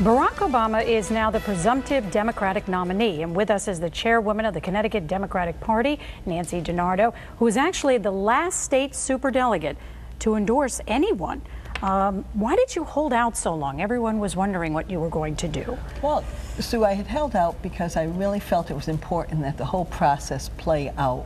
Barack Obama is now the presumptive Democratic nominee, and with us is the chairwoman of the Connecticut Democratic Party, Nancy DiNardo, who is actually the last state superdelegate to endorse anyone. Um, why did you hold out so long? Everyone was wondering what you were going to do. Well, Sue, I had held out because I really felt it was important that the whole process play out.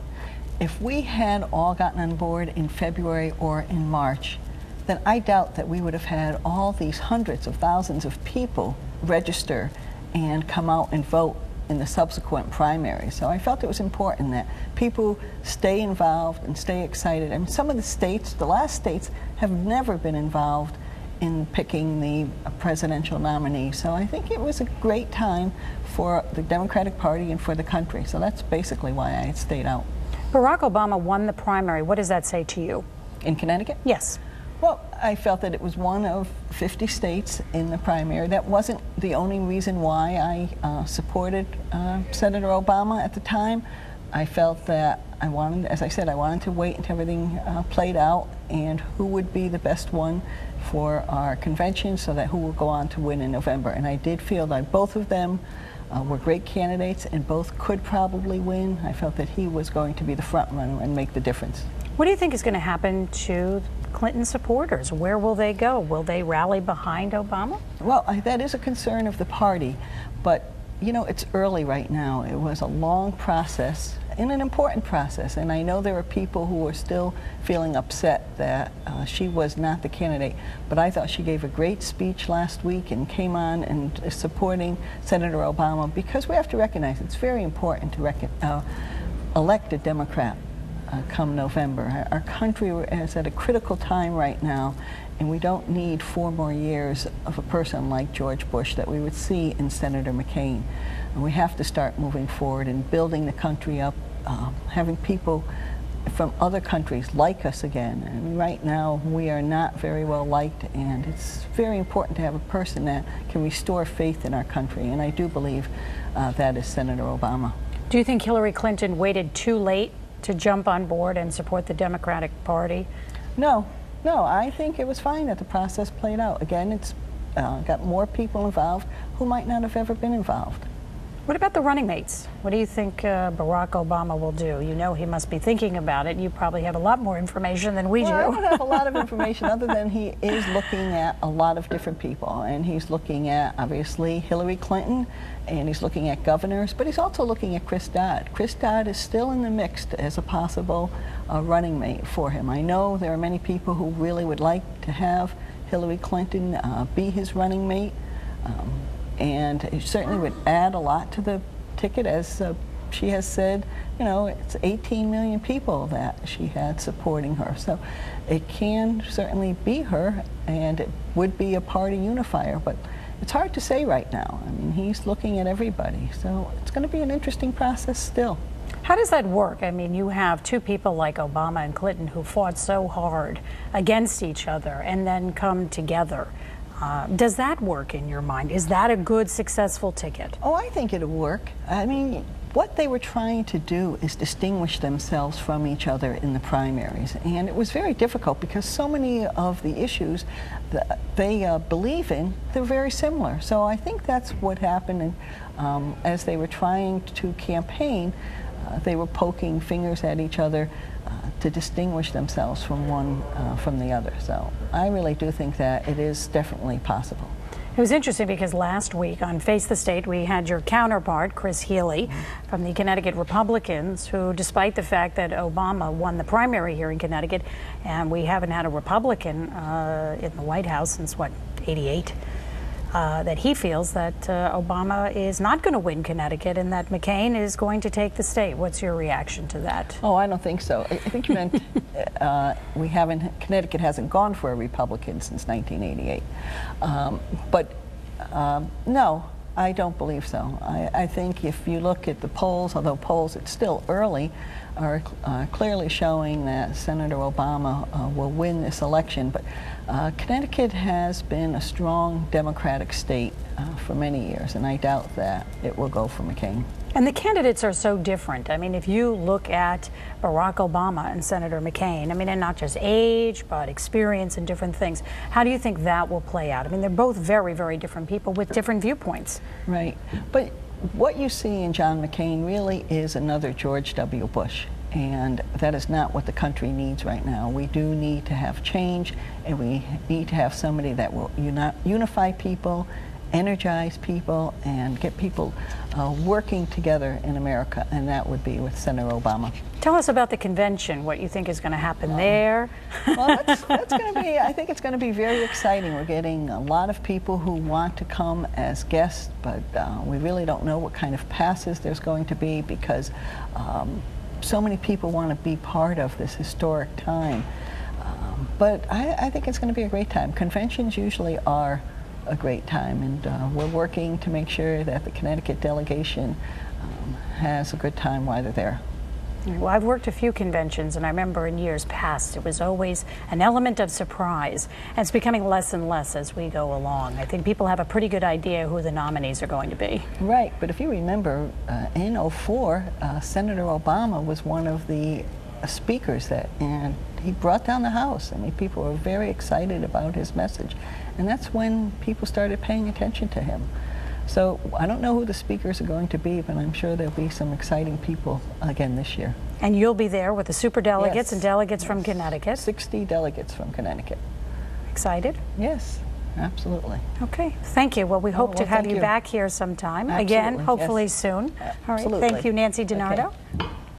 If we had all gotten on board in February or in March, then I doubt that we would have had all these hundreds of thousands of people register and come out and vote in the subsequent primary. So I felt it was important that people stay involved and stay excited. I mean, some of the states, the last states, have never been involved in picking the presidential nominee. So I think it was a great time for the Democratic Party and for the country. So that's basically why I stayed out. Barack Obama won the primary. What does that say to you? In Connecticut? Yes. Well, I felt that it was one of 50 states in the primary. That wasn't the only reason why I uh, supported uh, Senator Obama at the time. I felt that I wanted, as I said, I wanted to wait until everything uh, played out and who would be the best one for our convention so that who will go on to win in November. And I did feel that both of them uh, were great candidates and both could probably win. I felt that he was going to be the front runner and make the difference. What do you think is going to happen to Clinton supporters? Where will they go? Will they rally behind Obama? Well, that is a concern of the party, but you know, it's early right now. It was a long process and an important process, and I know there are people who are still feeling upset that uh, she was not the candidate, but I thought she gave a great speech last week and came on and is supporting Senator Obama because we have to recognize it's very important to uh, elect a Democrat uh, come November. Our, country is at a critical time right now, and we don't need four more years of a person like George Bush that we would see in Senator McCain. And we have to start moving forward and building the country up, uh, having people from other countries like us again. And right now, we are not very well liked, and it's very important to have a person that can restore faith in our country. And I do believe uh, that is Senator Obama. Do you think Hillary Clinton waited too late to jump on board and support the Democratic Party? No, no, I think it was fine that the process played out. Again, it's uh, got more people involved who might not have ever been involved. What about the running mates? What do you think uh, Barack Obama will do? You know he must be thinking about it. You probably have a lot more information than we well, do. I don't have a lot of information other than he is looking at a lot of different people. And he's looking at, obviously, Hillary Clinton, and he's looking at governors, but he's also looking at Chris Dodd. Chris Dodd is still in the mix as a possible uh, running mate for him. I know there are many people who really would like to have Hillary Clinton uh, be his running mate. Um, and it certainly would add a lot to the ticket as uh, she has said, you know, it's 18 million people that she had supporting her. So it can certainly be her, and it would be a party unifier, but it's hard to say right now. I mean, he's looking at everybody, so it's going to be an interesting process still. How does that work? I mean, you have two people like Obama and Clinton who fought so hard against each other and then come together. Uh, does that work in your mind? Is that a good, successful ticket? Oh, I think it'll work. I mean, what they were trying to do is distinguish themselves from each other in the primaries. And it was very difficult because so many of the issues that they uh, believe in, they're very similar. So I think that's what happened and, um, as they were trying to campaign. Uh, they were poking fingers at each other to distinguish themselves from one uh, from the other. So I really do think that it is definitely possible. It was interesting because last week on Face the State, we had your counterpart, Chris Healy, from the Connecticut Republicans, who, despite the fact that Obama won the primary here in Connecticut, and we haven't had a Republican uh, in the White House since, what, 88? Uh, that he feels that uh, Obama is not going to win Connecticut and that McCain is going to take the state. What's your reaction to that? Oh, I don't think so. I think you meant uh, we haven't, Connecticut hasn't gone for a Republican since 1988. Um, but um, no, I don't believe so. I, I, think if you look at the polls, although polls, it's still early, are uh, clearly showing that Senator Obama uh, will win this election. But Uh, Connecticut has been a strong Democratic state uh, for many years, and I doubt that it will go for McCain. And the candidates are so different. I mean, if you look at Barack Obama and Senator McCain, I mean, and not just age, but experience and different things, how do you think that will play out? I mean, they're both very, very different people with different viewpoints. Right. But what you see in John McCain really is another George W. Bush. And that is not what the country needs right now. We do need to have change, and we need to have somebody that will uni unify people, energize people, and get people uh, working together in America, and that would be with Senator Obama. Tell us about the convention, what you think is going to happen there. well, that's, that's going to be, I think it's going to be very exciting. We're getting a lot of people who want to come as guests, but uh, we really don't know what kind of passes there's going to be because um, so many people want to be part of this historic time. Um, but I, I think it's going to be a great time. Conventions usually are a great time, and uh, we're working to make sure that the Connecticut delegation um, has a good time while they're there. Well, I've worked a few conventions, and I remember in years past it was always an element of surprise, and it's becoming less and less as we go along. I think people have a pretty good idea who the nominees are going to be. Right, but if you remember, uh, in 04, uh, Senator Obama was one of the uh, speakers that, and he brought down the House. I mean, people were very excited about his message, and that's when people started paying attention to him. So I don't know who the speakers are going to be, but I'm sure there'll be some exciting people again this year. And you'll be there with the super delegates Yes. and delegates Yes. from Connecticut. 60 delegates from Connecticut. Excited? Yes, absolutely. Okay, thank you. Well, we oh, hope Oh, to have you, you. back here sometime again, hopefully yes. soon. All right, Absolutely. thank you, Nancy Okay. DiNardo.